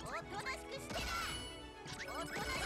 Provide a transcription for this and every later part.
おとなしくしてなおとな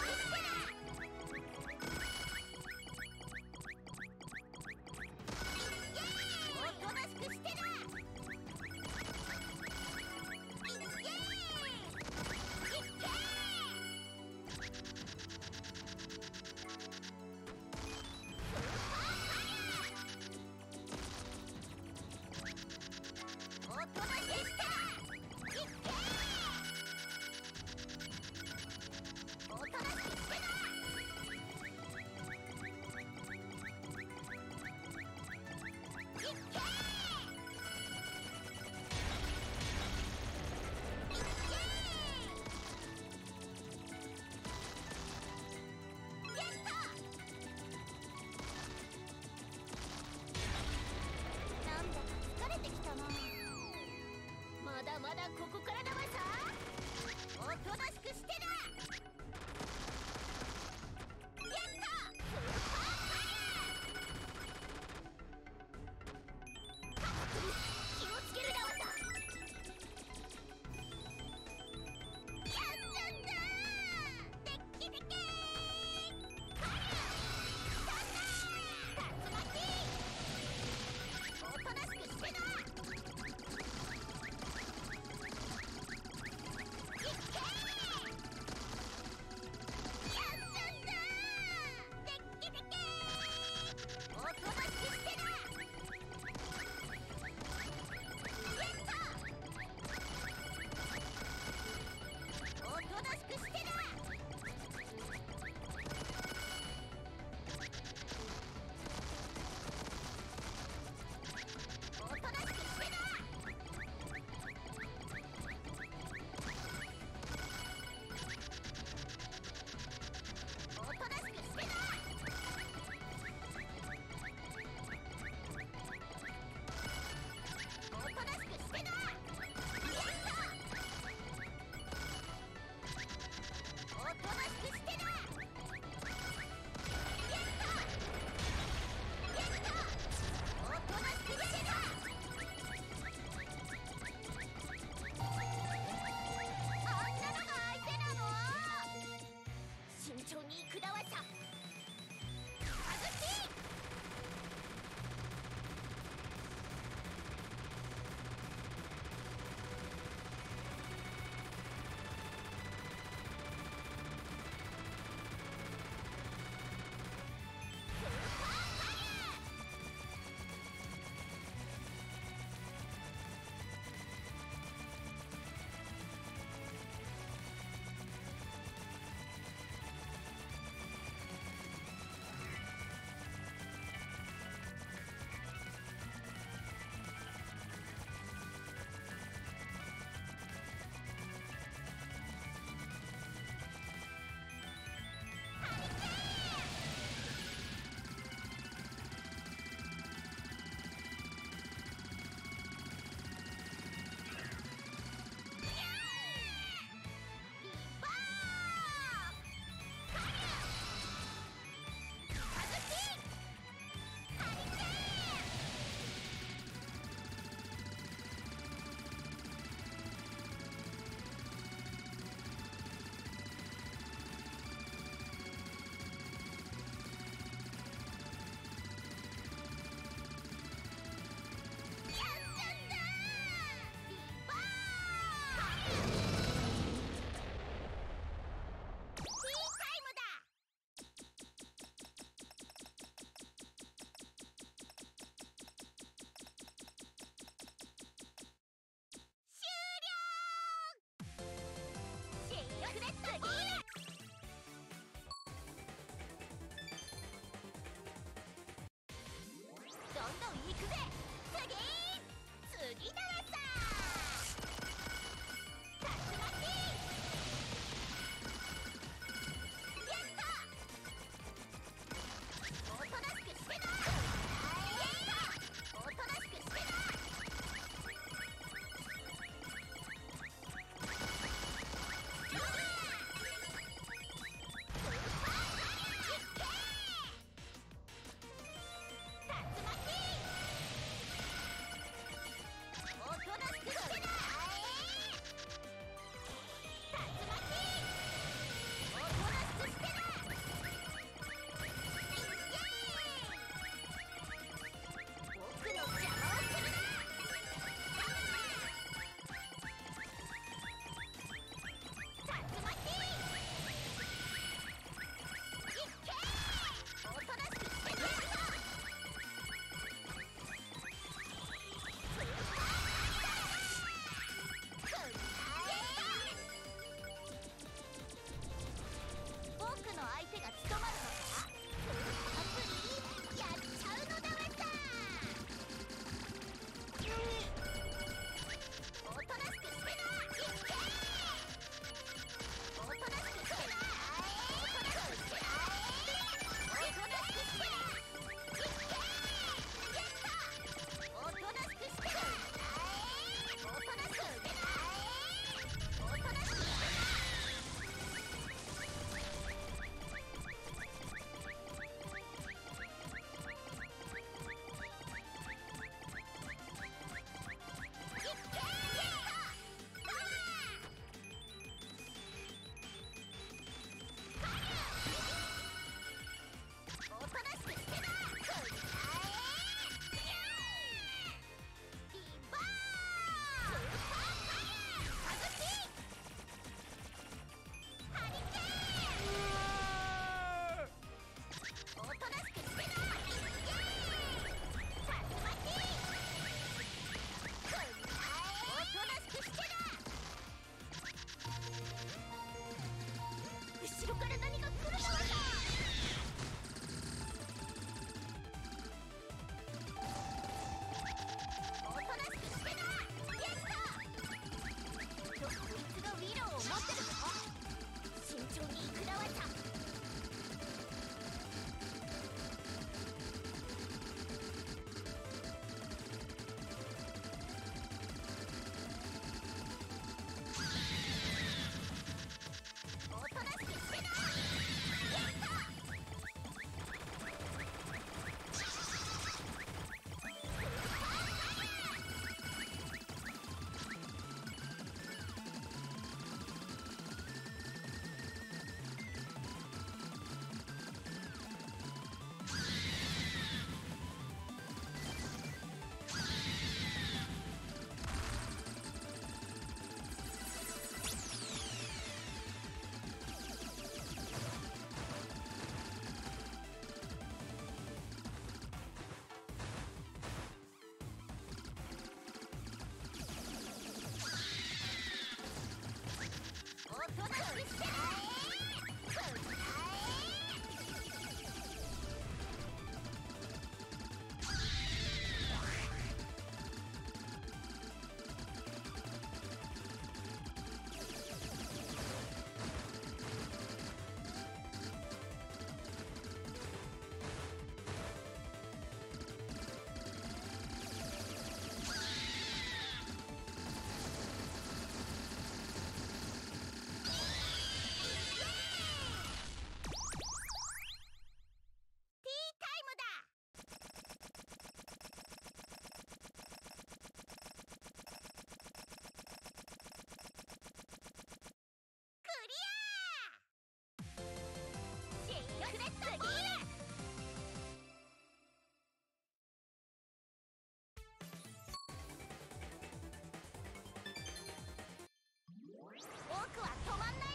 は止まんない。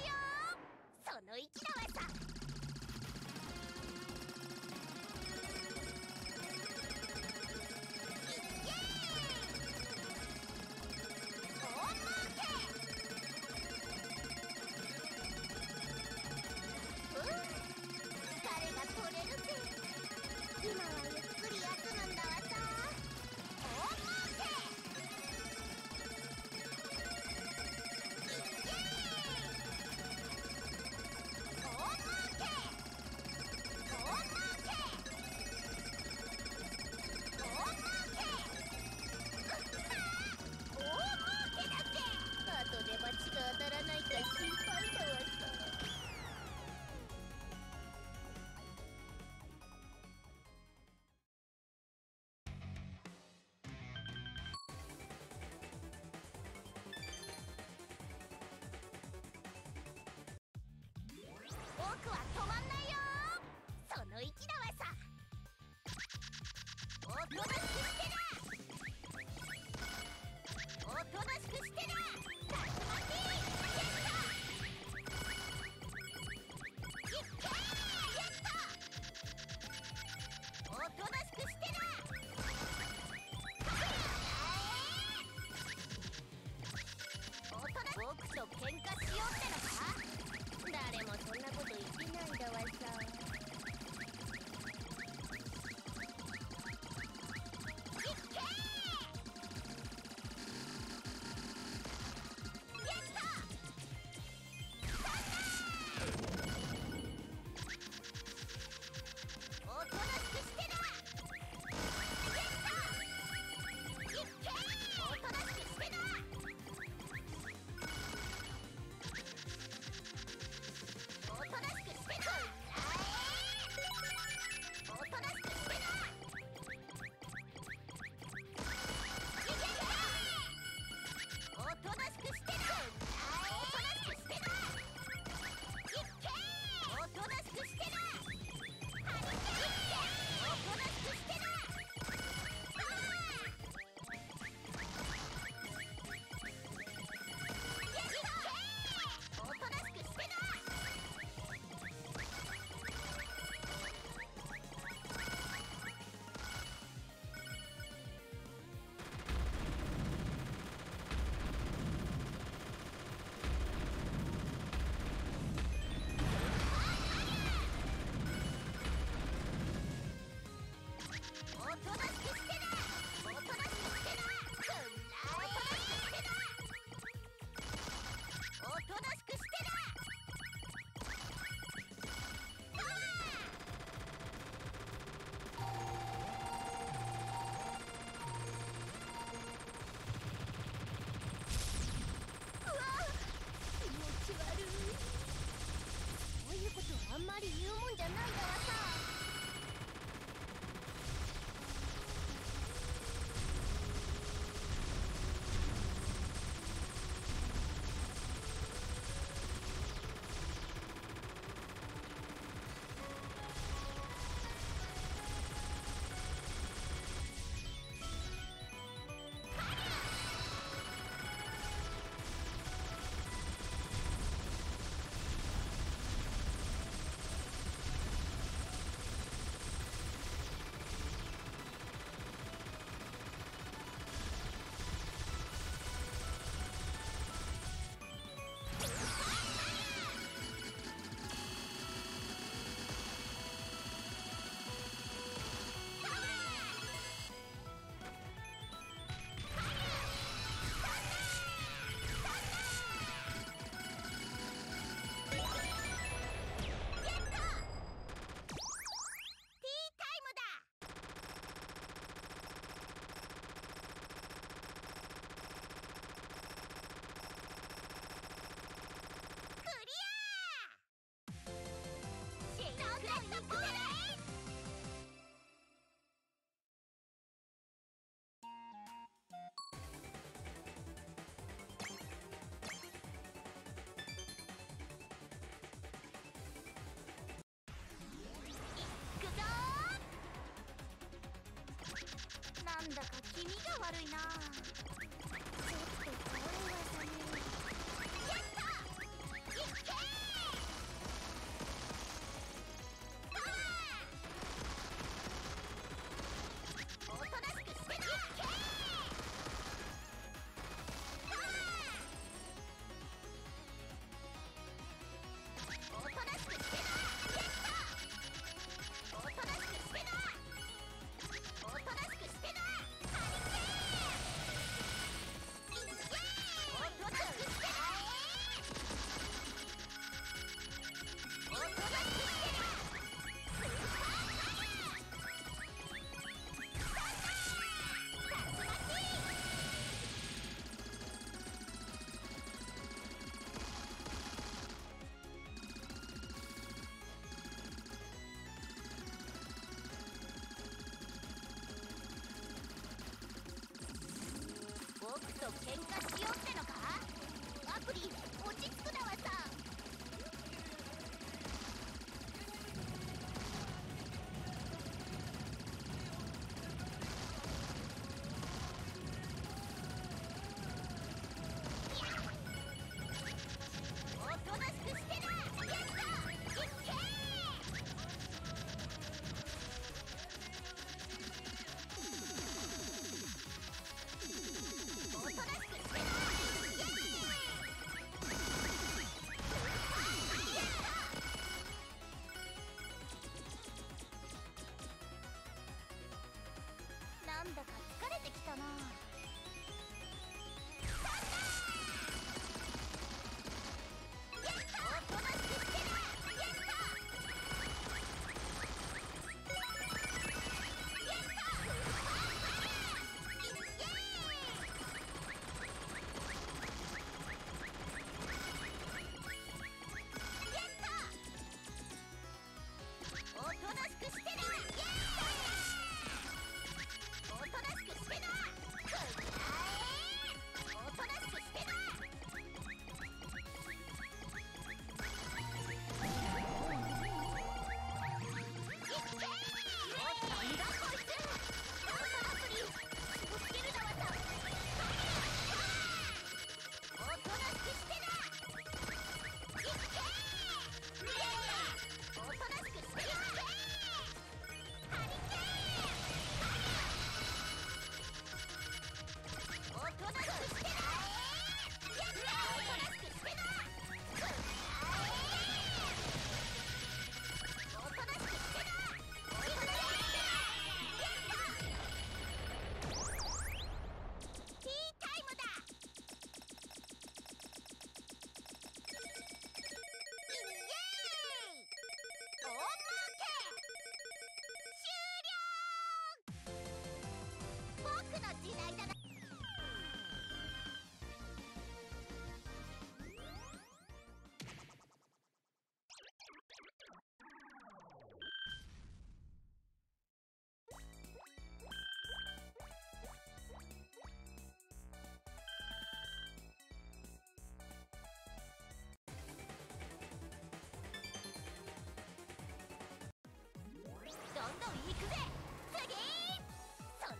僕は止まんないよその一打はさ。おとなしくなんだか気味が悪いな。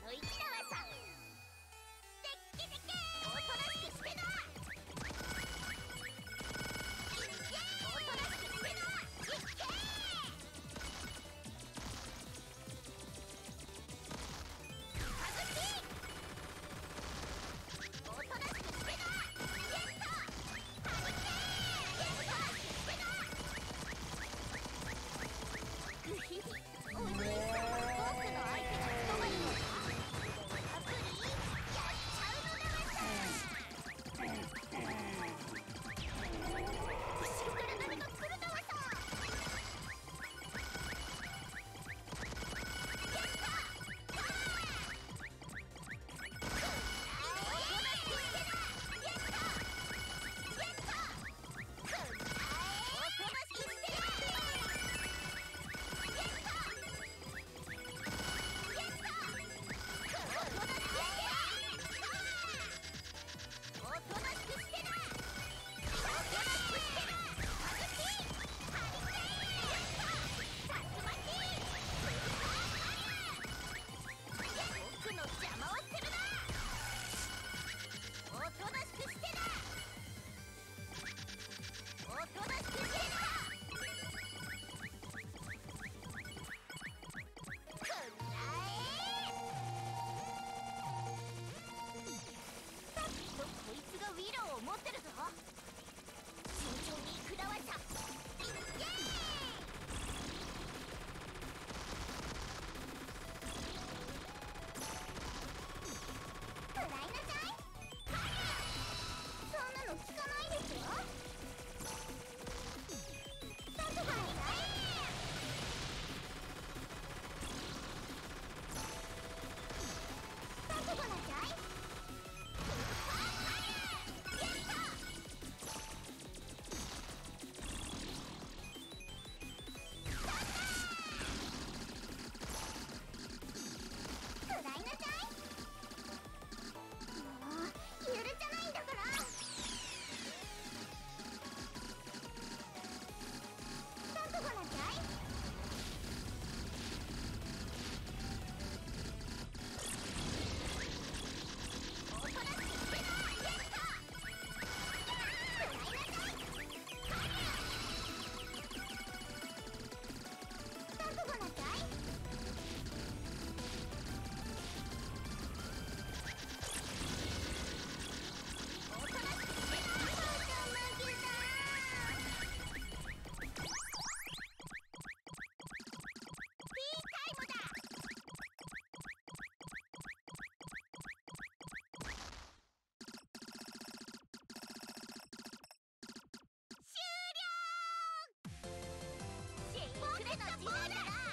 の息だの時代だ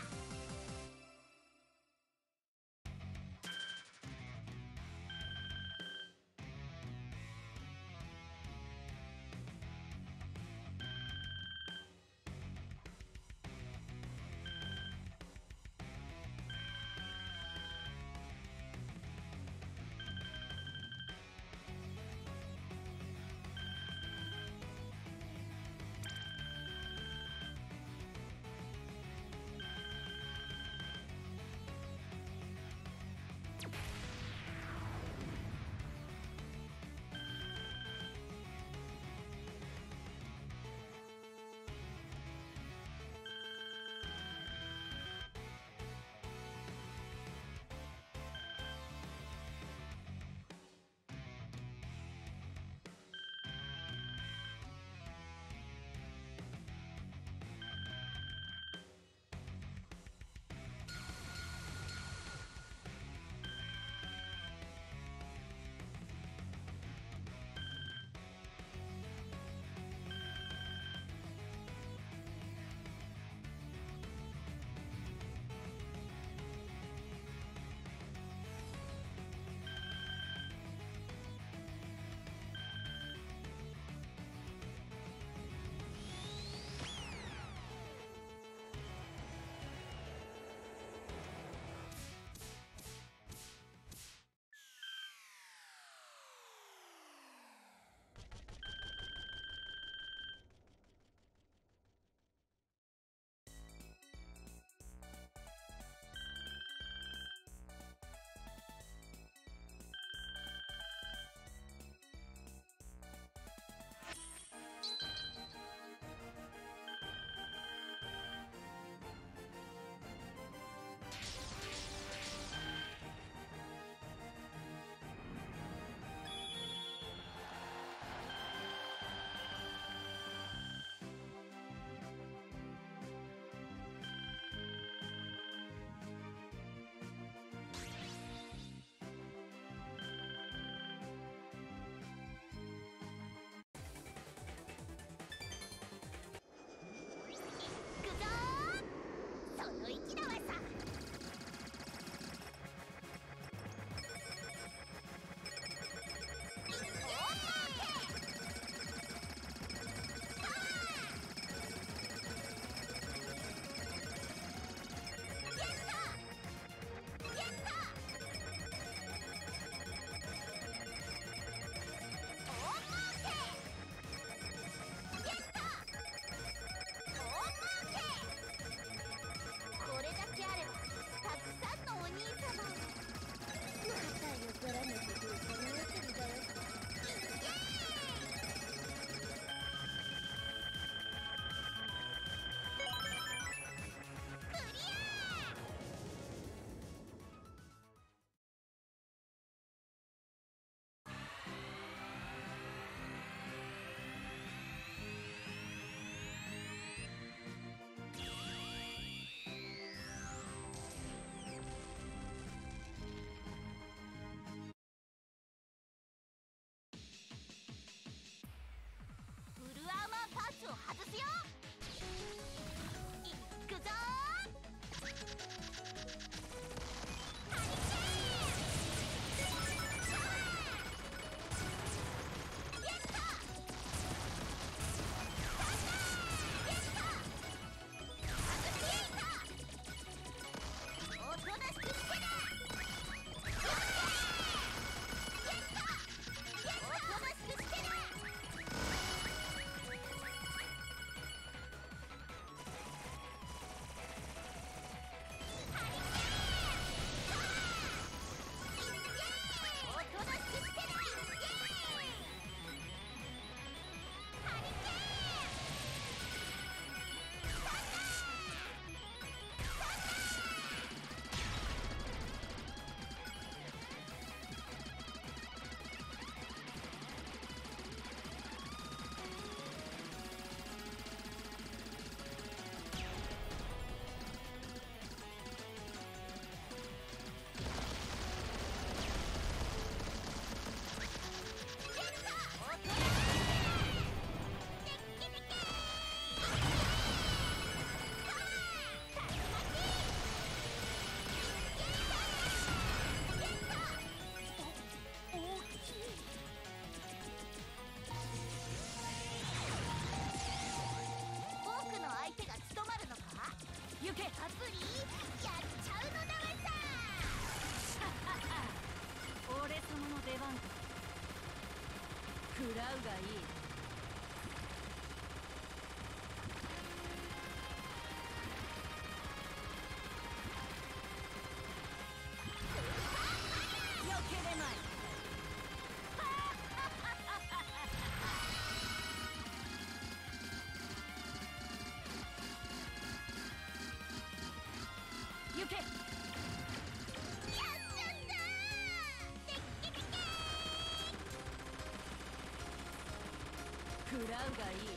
食らうがいい。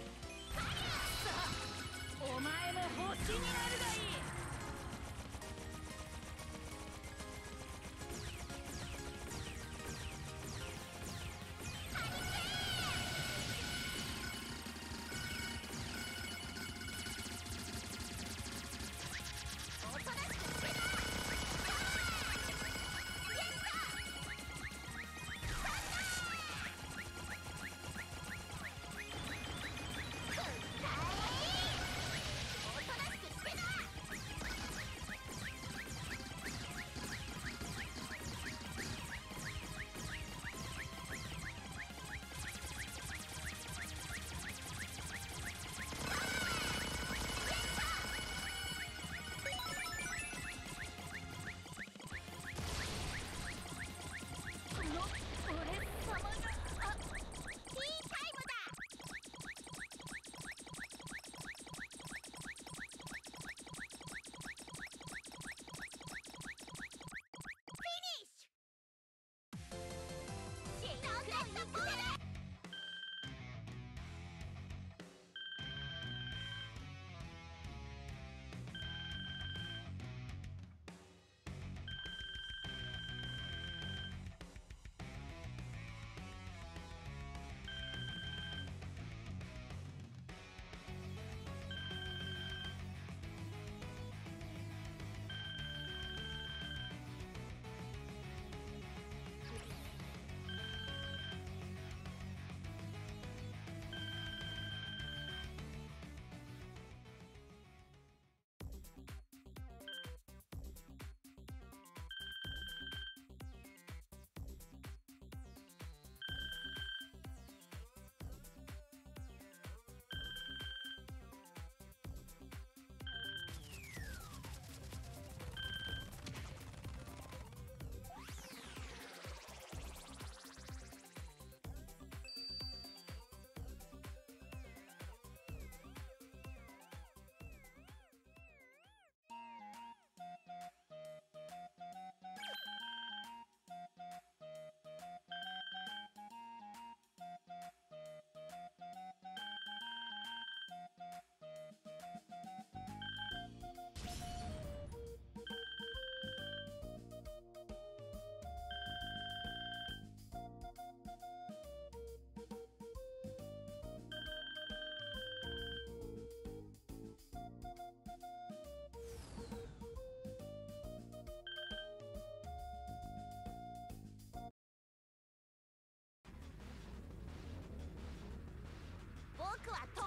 さあお前も星にな the bullet! は